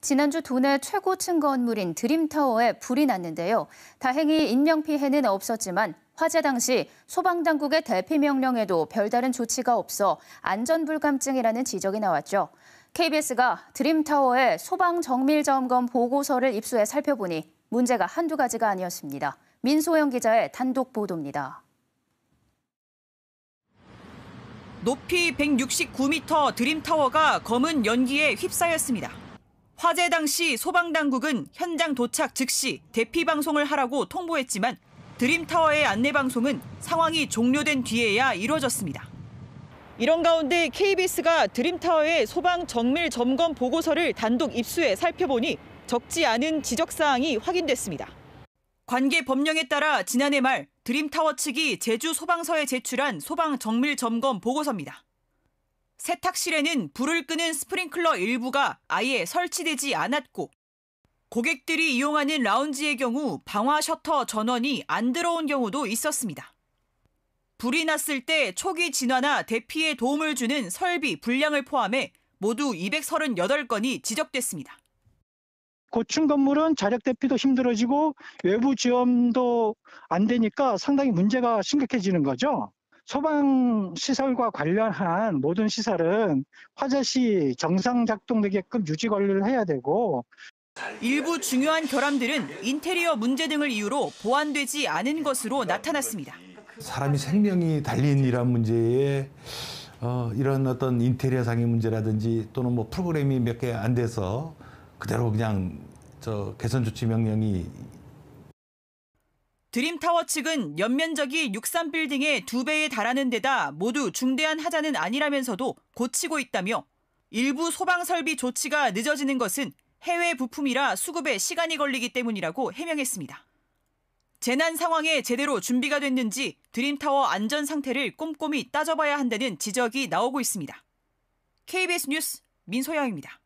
지난주 도내 최고층 건물인 드림타워에 불이 났는데요. 다행히 인명피해는 없었지만 화재 당시 소방당국의 대피 명령에도 별다른 조치가 없어 안전불감증이라는 지적이 나왔죠. KBS가 드림타워의 소방 정밀 점검 보고서를 입수해 살펴보니 문제가 한두 가지가 아니었습니다. 민소영 기자의 단독 보도입니다. 높이 169m 드림타워가 검은 연기에 휩싸였습니다. 화재 당시 소방당국은 현장 도착 즉시 대피 방송을 하라고 통보했지만 드림타워의 안내 방송은 상황이 종료된 뒤에야 이루어졌습니다. 이런 가운데 KBS가 드림타워의 소방 정밀 점검 보고서를 단독 입수해 살펴보니 적지 않은 지적 사항이 확인됐습니다. 관계 법령에 따라 지난해 말 드림타워 측이 제주 소방서에 제출한 소방 정밀 점검 보고서입니다. 세탁실에는 불을 끄는 스프링클러 일부가 아예 설치되지 않았고 고객들이 이용하는 라운지의 경우 방화 셔터 전원이 안 들어온 경우도 있었습니다. 불이 났을 때 초기 진화나 대피에 도움을 주는 설비 불량을 포함해 모두 238건이 지적됐습니다. 고층 건물은 자력 대피도 힘들어지고 외부 지원도 안 되니까 상당히 문제가 심각해지는 거죠. 소방 시설과 관련한 모든 시설은 화재 시 정상 작동되게끔 유지 관리를 해야 되고 일부 중요한 결함들은 인테리어 문제 등을 이유로 보완되지 않은 것으로 나타났습니다. 사람이 생명이 달린 이런 문제에 어, 이런 어떤 인테리어상의 문제라든지 또는 뭐 프로그램이 몇 개 안 돼서 그대로 그냥 저 개선 조치 명령이 드림타워 측은 연면적이 63빌딩의 두 배에 달하는 데다 모두 중대한 하자는 아니라면서도 고치고 있다며 일부 소방 설비 조치가 늦어지는 것은 해외 부품이라 수급에 시간이 걸리기 때문이라고 해명했습니다. 재난 상황에 제대로 준비가 됐는지 드림타워 안전 상태를 꼼꼼히 따져봐야 한다는 지적이 나오고 있습니다. KBS 뉴스 민소영입니다.